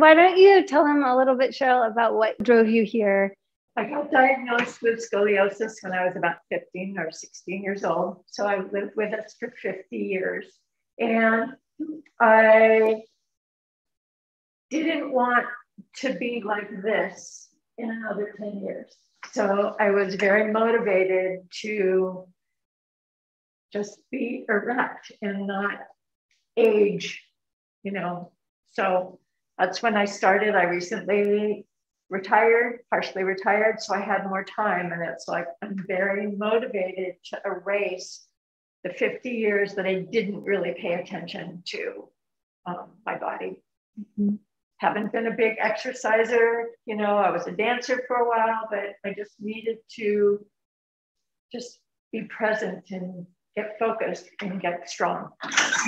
Why don't you tell them a little bit, Cheril, about what drove you here? I got diagnosed with scoliosis when I was about 15 or 16 years old. So I lived with it for 50 years. And I didn't want to be like this in another 10 years. So I was very motivated to just be erect and not age, you know. So that's when I started. I recently retired, partially retired, so I had more time. And it's like I'm very motivated to erase the 50 years that I didn't really pay attention to um, my body. Mm-hmm. Haven't been a big exerciser, you know, I was a dancer for a while, but I just needed to just be present and get focused and get strong.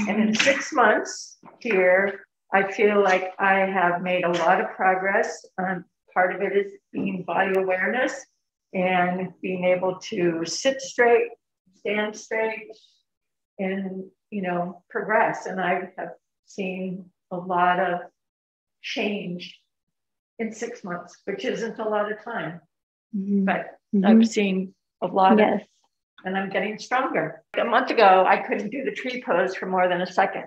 And in six months here, I feel like I have made a lot of progress. Um, part of it is being body awareness and being able to sit straight, stand straight, and you know progress. And I have seen a lot of change in six months, which isn't a lot of time, mm-hmm. but mm-hmm. I've seen a lot yes. of, and I'm getting stronger. A month ago, I couldn't do the tree pose for more than a second.